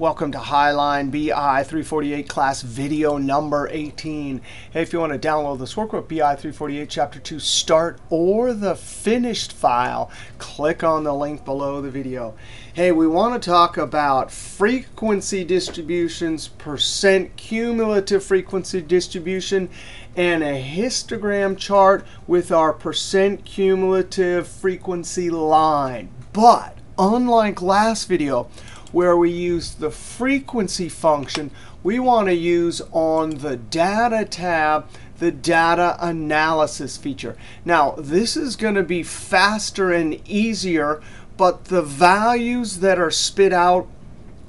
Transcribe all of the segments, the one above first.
Welcome to Highline BI 348 class video number 18. Hey, if you want to download this workbook, BI 348 chapter 2 start or the finished file, click on the link below the video. Hey, we want to talk about frequency distributions, percent cumulative frequency distribution, and a histogram chart with our percent cumulative frequency line. But unlike last video, where we use the frequency function, we want to use on the data tab the data analysis feature. Now, this is going to be faster and easier, but the values that are spit out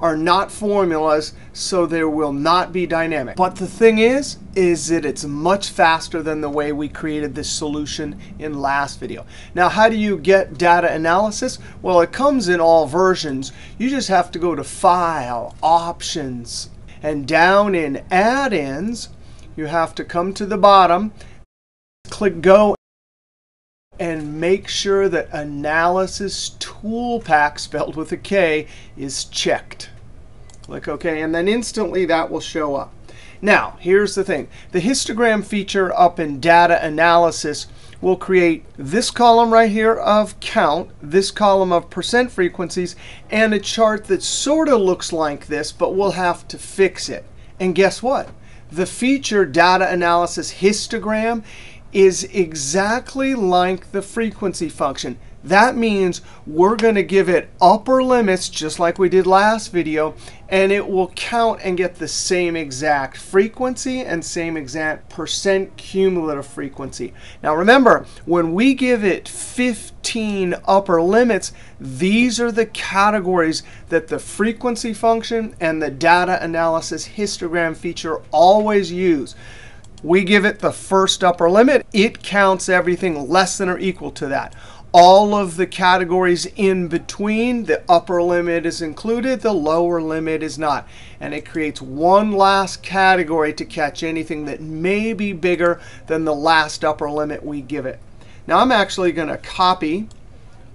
are not formulas, so there will not be dynamic. But the thing is, is that it's much faster than the way we created this solution in last video. Now, how do you get data analysis? Well, it comes in all versions. You just have to go to File, Options, and down in Add-ins, you have to come to the bottom, click Go, and make sure that Analysis ToolPak, spelled with a K, is checked. Click OK, and then instantly that will show up. Now, here's the thing. The histogram feature up in Data Analysis will create this column right here of count, this column of percent frequencies, and a chart that sort of looks like this, but we'll have to fix it. And guess what? The feature Data Analysis Histogram is exactly like the frequency function. That means we're going to give it upper limits, just like we did last video, and it will count and get the same exact frequency and same exact percent cumulative frequency. Now remember, when we give it 15 upper limits, these are the categories that the frequency function and the data analysis histogram feature always use. We give it the first upper limit. It counts everything less than or equal to that all of the categories in between. The upper limit is included. The lower limit is not. And it creates one last category to catch anything that may be bigger than the last upper limit we give it. Now I'm actually going to copy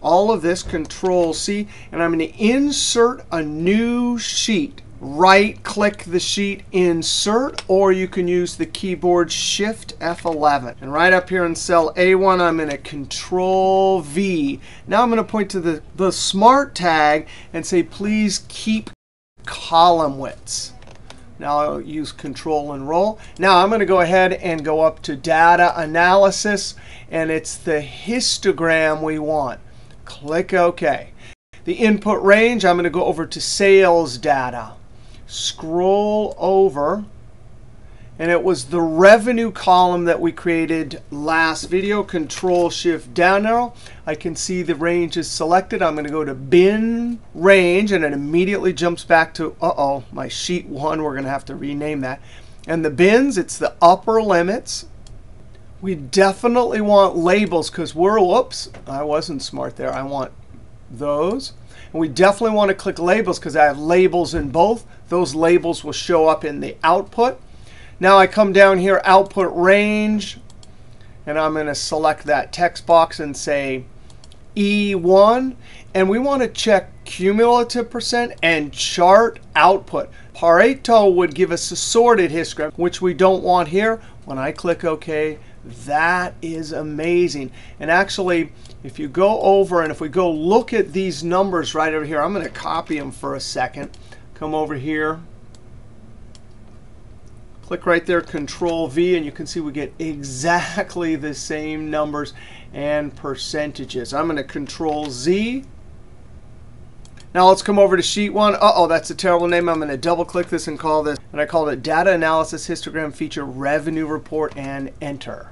all of this, Control C, and I'm going to insert a new sheet right click the sheet insert or you can use the keyboard shift F11 and right up here in cell A1 I'm going to control V now I'm going to point to the the smart tag and say please keep column widths now I'll use control and roll. Now I'm going to go ahead and go up to data analysis and it's the histogram we want. Click OK. The input range, I'm going to go over to sales data scroll over. And it was the revenue column that we created last video. Control Shift down arrow. I can see the range is selected. I'm going to go to bin range, and it immediately jumps back to, uh-oh, my sheet one. We're going to have to rename that. And the bins, it's the upper limits. We definitely want labels because we're, whoops, I wasn't smart there. I want those. And we definitely want to click labels because I have labels in both. Those labels will show up in the output. Now I come down here, output range, and I'm going to select that text box and say E1. And we want to check cumulative percent and chart output. Pareto would give us a sorted histogram, which we don't want here. When I click OK, that is amazing. And actually, if you go over and if we go look at these numbers right over here, I'm going to copy them for a second. Come over here. Click right there, Control V, and you can see we get exactly the same numbers and percentages. I'm going to Control Z. Now let's come over to sheet one. Uh-oh, that's a terrible name. I'm going to double click this and call this, and I call it Data Analysis Histogram Feature Revenue Report and Enter.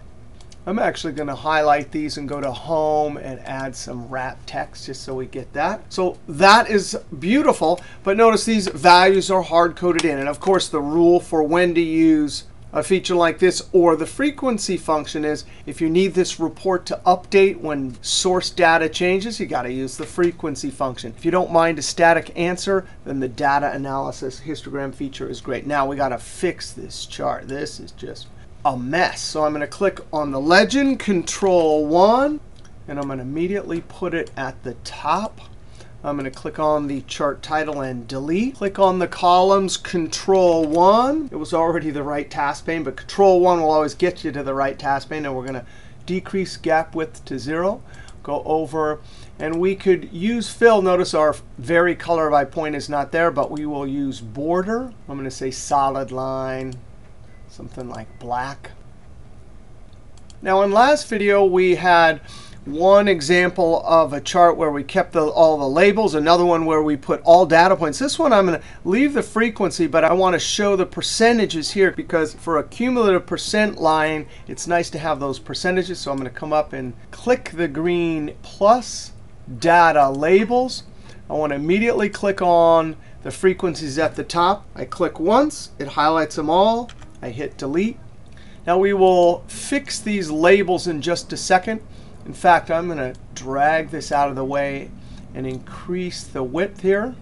I'm actually going to highlight these and go to Home and add some wrap text just so we get that. So that is beautiful. But notice these values are hard-coded in. And of course, the rule for when to use a feature like this or the frequency function is if you need this report to update when source data changes, you got to use the frequency function. If you don't mind a static answer, then the data analysis histogram feature is great. Now we got to fix this chart. This is just a mess. So I'm going to click on the legend, Control 1, and I'm going to immediately put it at the top I'm going to click on the chart title and delete. Click on the columns, Control 1. It was already the right task pane, but Control 1 will always get you to the right task pane. And we're going to decrease gap width to 0. Go over, and we could use fill. Notice our vary color by point is not there, but we will use border. I'm going to say solid line, something like black. Now, in last video, we had one example of a chart where we kept the, all the labels, another one where we put all data points. This one I'm going to leave the frequency, but I want to show the percentages here because for a cumulative percent line, it's nice to have those percentages. So I'm going to come up and click the green plus data labels. I want to immediately click on the frequencies at the top. I click once. It highlights them all. I hit delete. Now we will fix these labels in just a second. In fact, I'm going to drag this out of the way and increase the width here.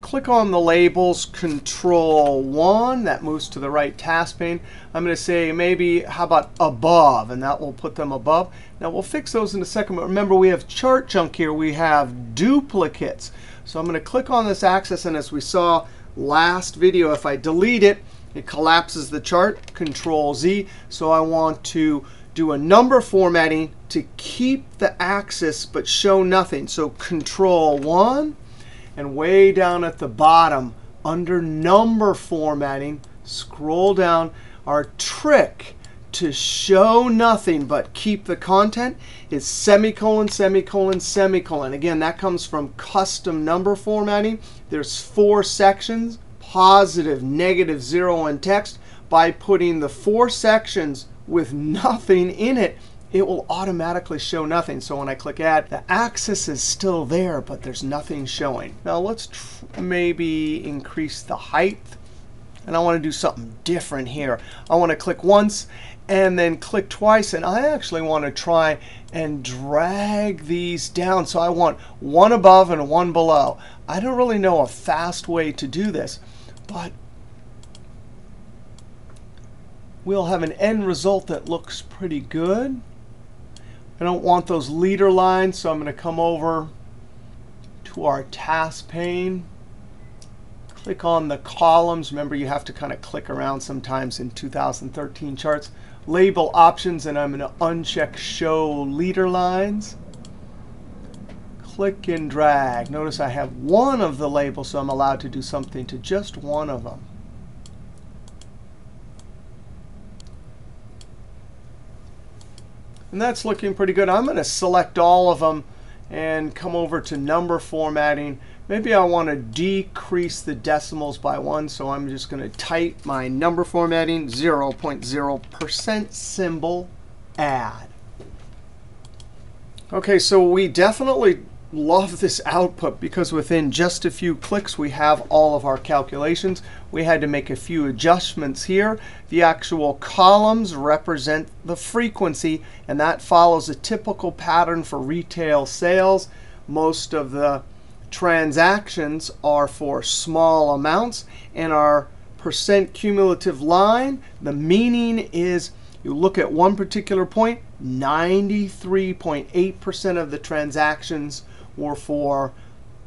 Click on the labels, Control 1. That moves to the right task pane. I'm going to say maybe, how about above? And that will put them above. Now, we'll fix those in a second. But remember, we have chart junk here. We have duplicates. So I'm going to click on this axis. And as we saw last video, if I delete it, it collapses the chart, Control Z. So I want to do a number formatting to keep the axis but show nothing. So Control 1, and way down at the bottom, under number formatting, scroll down. Our trick to show nothing but keep the content is semicolon, semicolon, semicolon. Again, that comes from custom number formatting. There's four sections, positive, negative, zero, and text. By putting the four sections with nothing in it, it will automatically show nothing. So when I click Add, the axis is still there, but there's nothing showing. Now let's maybe increase the height. And I want to do something different here. I want to click once and then click twice. And I actually want to try and drag these down. So I want one above and one below. I don't really know a fast way to do this. But we'll have an end result that looks pretty good. I don't want those leader lines, so I'm going to come over to our task pane. Click on the columns. Remember, you have to kind of click around sometimes in 2013 charts. Label options, and I'm going to uncheck Show Leader Lines. Click and drag. Notice I have one of the labels, so I'm allowed to do something to just one of them. And that's looking pretty good. I'm going to select all of them and come over to number formatting. Maybe I want to decrease the decimals by 1, so I'm just going to type my number formatting 0.0% symbol add. OK, so we definitely love this output because within just a few clicks, we have all of our calculations. We had to make a few adjustments here. The actual columns represent the frequency, and that follows a typical pattern for retail sales. Most of the transactions are for small amounts, and our percent cumulative line, the meaning is you look at one particular point, 93.8% of the transactions were for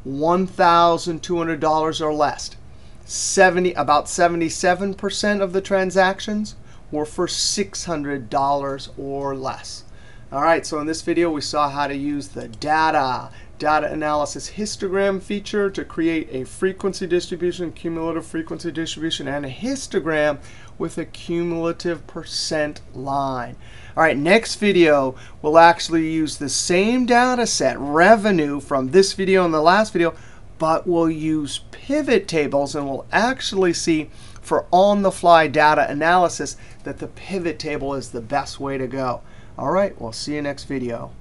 $1,200 or less. 70, about 77% of the transactions were for $600 or less. All right, so in this video, we saw how to use the data, data analysis histogram feature to create a frequency distribution, cumulative frequency distribution, and a histogram with a cumulative percent line. All right, next video, we'll actually use the same data set, revenue, from this video and the last video, but we'll use pivot tables, and we'll actually see for on-the-fly data analysis that the pivot table is the best way to go. All right, we'll see you next video.